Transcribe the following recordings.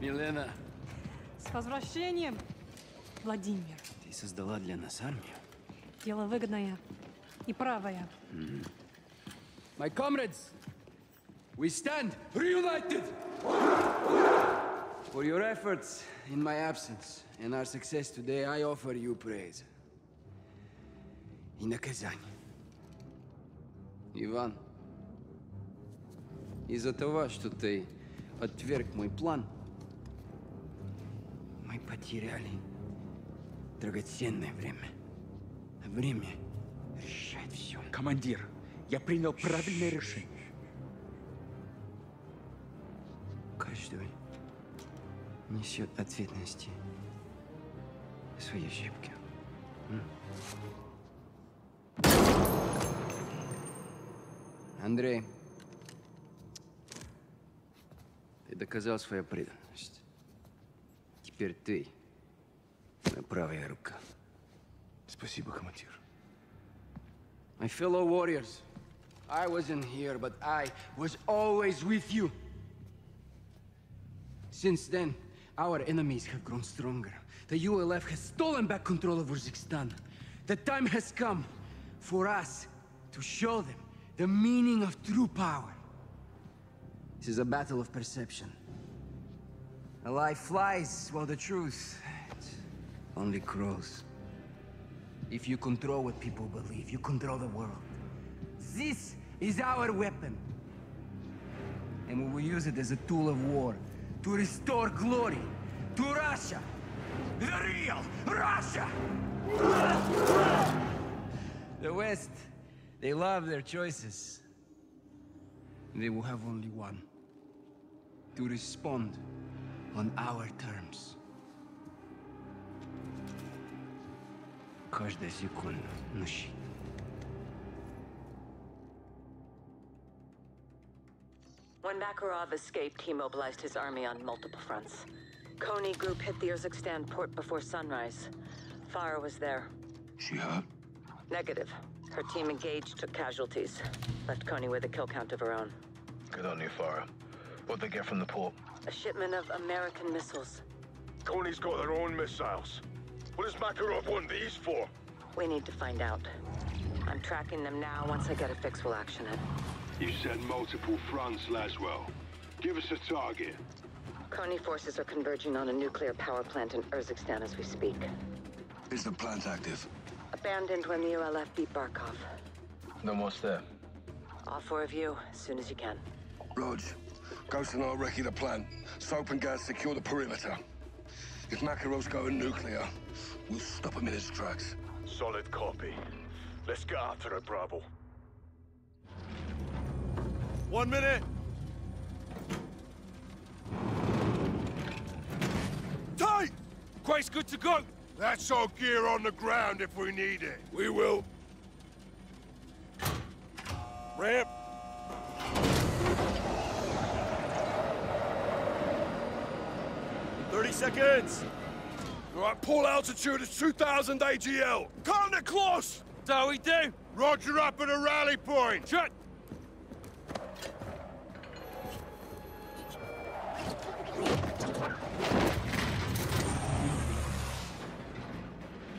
Милена, С возвращением, Владимир. ты создала для нас армию? Дело выгодное и правое. My comrades, we stand reunited! For your efforts in my absence and our success today, I offer you praise. И наказание. Иван, из-за того, что ты отверг мой план, мы потеряли драгоценное время. А время решает все. Командир, я принял правильное решение. Каждый несет ответственности за свои ошибки. Андрей, ты доказал свою преданность. Теперь ты моя правая рука. Спасибо, командир. My fellow warriors, I wasn't here, but I was always with you. Since then, our enemies have grown stronger. The ULF has stolen back control of Urzikstan. The time has come for us to show them the meaning of true power. This is a battle of perception. A lie flies while the truth only grows. If you control what people believe, you control the world. This is our weapon. And we will use it as a tool of war to restore glory to Russia. The real Russia! The West, they love their choices. They will have only one. To respond on our terms. Каждая секунда на. When Makarov escaped, he mobilized his army on multiple fronts. Konni group hit the Urzikstan port before sunrise. Farah was there. She hurt? Negative. Her team engaged, took casualties. Left Konni with a kill count of her own. Good on you, Farah. What'd they get from the port? A shipment of American missiles. Konni's got their own missiles. What does Makarov want these for? We need to find out. I'm tracking them now. Once I get a fix, we'll action it. You said multiple fronts, Laswell. Give us a target. Konni forces are converging on a nuclear power plant in Urzikstan as we speak. Is the plant active? Abandoned when the ULF beat Barkov. Then what's there? All four of you, as soon as you can. Rog, Ghost and I recce the plant. Soap and Gaz secure the perimeter. If Makarov's going nuclear, we'll stop him in his tracks. Solid copy. Let's get after it, Bravo. One minute. Tight! Quake's good to go. That's our gear on the ground if we need it. We will. Ramp. Thirty seconds. All right, pull altitude is 2,000 AGL. Can't it close? How we do. Roger up at a rally point. Shut.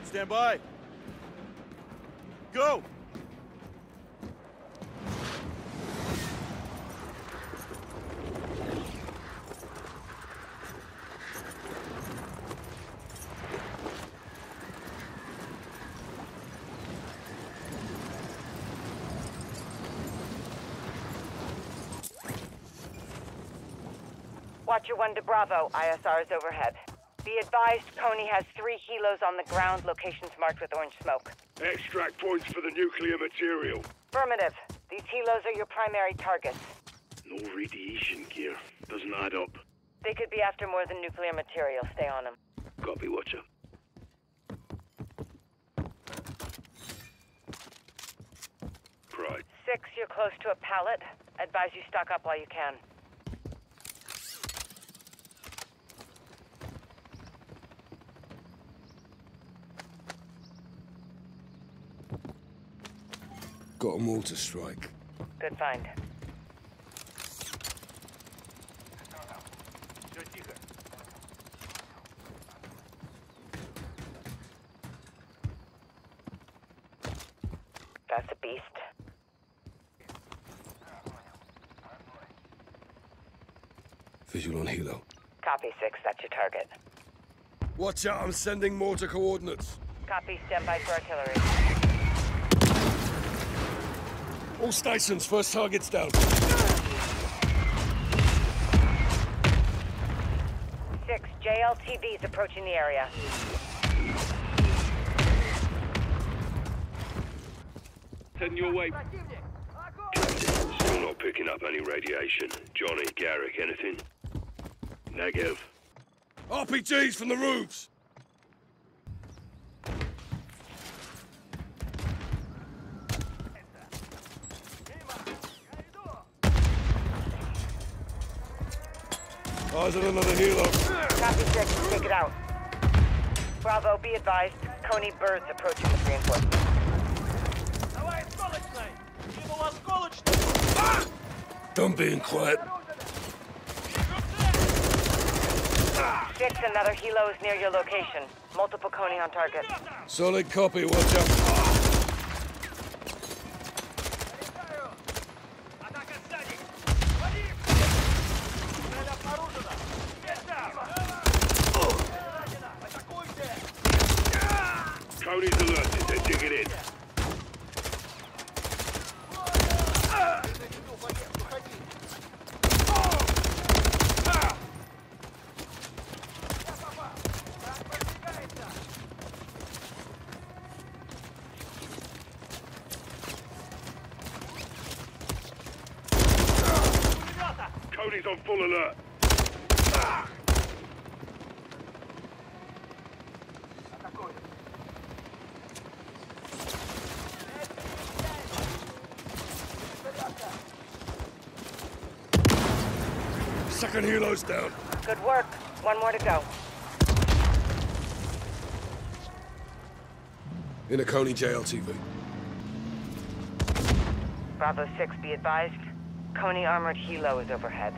Stand by. Go! Watcher 1 to Bravo, ISR is overhead. Be advised, Konni has three helos on the ground, locations marked with orange smoke. Extract points for the nuclear material. Affirmative. These helos are your primary targets. No radiation gear. Doesn't add up. They could be after more than nuclear material. Stay on them. Copy, Watcher. Pride. Six, you're close to a pallet. Advise you stock up while you can. Got a mortar strike. Good find. That's a beast. Visual on helo. Copy, Six. That's your target. Watch out, I'm sending mortar coordinates. Copy, stand by for artillery. All stations, first target's down. 6. JLTV's approaching the area. Heading your way. Still not picking up any radiation. Johnny, Garrick, anything? Negative. RPGs from the roofs! Oh, Eyes on another helo. Copy, 6. Take it out. Bravo, be advised. Konni Birds approaching the with reinforcements. Done being quiet. 6. Another helo is near your location. Multiple Konni on target. Solid copy, Watcher. Cody's alerted. They're digging in. Cody's on full alert. Second helo's down. Good work. One more to go. In a Konni JLTV. Bravo 6, be advised. Konni armored helo is overhead.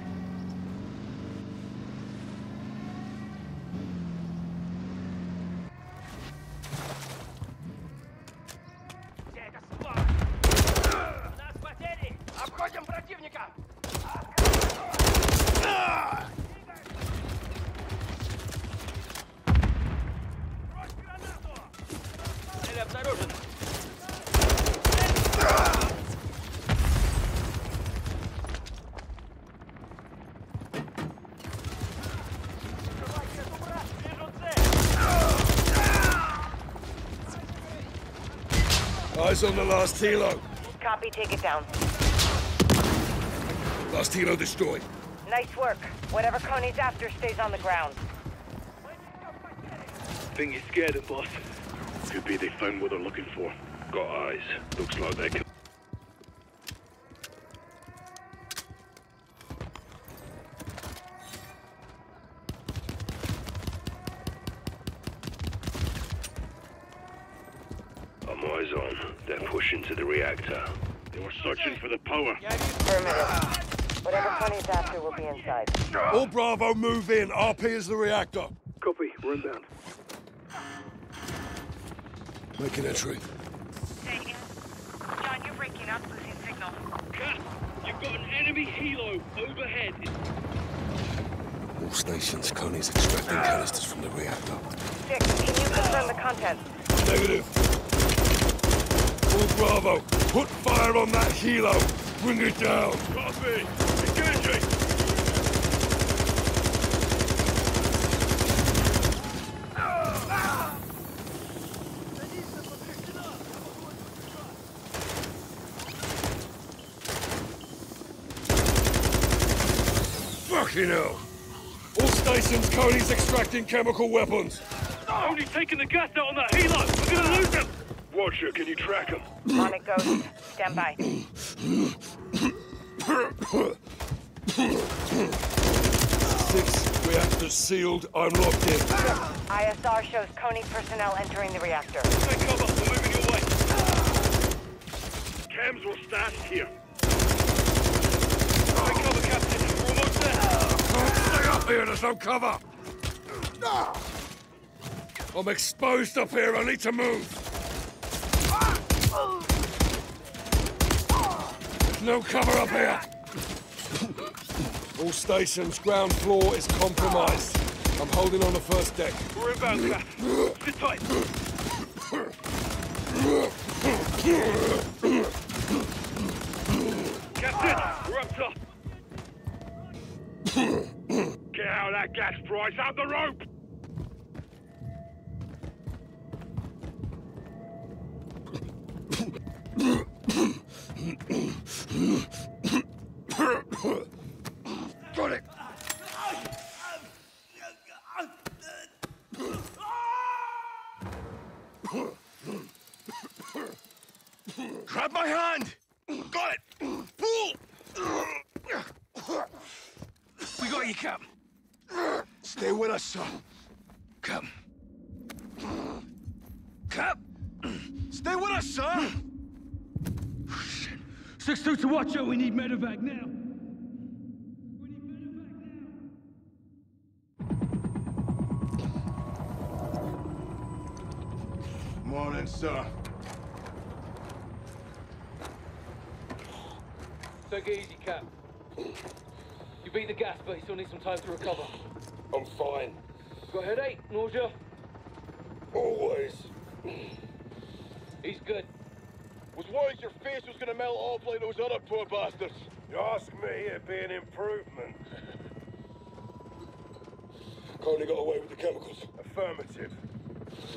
Eyes on the last helo. Copy, take it down. Last helo destroyed. Nice work. Whatever Konni's after stays on the ground. Think you scared them, boss? Could be they found what they're looking for. Got eyes. Looks like they can. I'm eyes on. They're pushing to the reactor. They were searching for the power. Affirmative. Whatever Konni's after will be inside. All Bravo move in. RP is the reactor. Copy. We're inbound. Make an entry. Stay John, you're breaking up, losing signal. Cat, you've got an enemy helo overhead. All stations. Konni's extracting canisters from the reactor. Six, can you confirm the contents? Negative. All Bravo, put fire on that helo. Bring it down. Copy. Engaging. Fucking hell. All stations, Konni's extracting chemical weapons. Only taking the gas out on that helo. We're gonna lose him. Watcher, can you track him? On it goes. Stand by. Six reactors sealed. I'm locked in. ISR shows Konni personnel entering the reactor. Take cover. We're moving your way. Cams will stand here. Take cover, Captain. We're almost there. Stay up here. There's no cover. I'm exposed up here. I need to move. There's No cover up here! All stations, ground floor is compromised. I'm holding on the first deck. We're inbound, Cat. Sit tight. Captain, we're up top. Get out of that gas, Bryce. Out the rope! Grab my hand! Got it! Pull! We got you, Cap. Stay with us, son. Cap. Cap! Stay with us, sir! Six two to watch out. We need medevac now. Morning, sir. Take it easy, Cap. You beat the gas, but you still need some time to recover. I'm fine. Got a headache? Nausea? Always. He's good. Was worried your face was gonna melt off like those other poor bastards. You ask me, it'd be an improvement. Konni got away with the chemicals. Affirmative.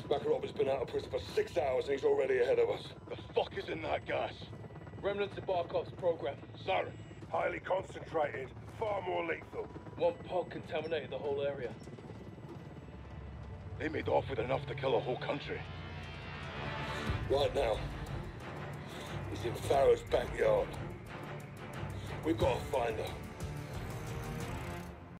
Makarov has been out of prison for six hours and he's already ahead of us. The fuck is in that gas? Remnants of Barkov's program. Sarin. Highly concentrated, far more lethal. One pod contaminated the whole area. They made off with enough to kill a whole country. Right now, he's in Farah's backyard. We've got to find her.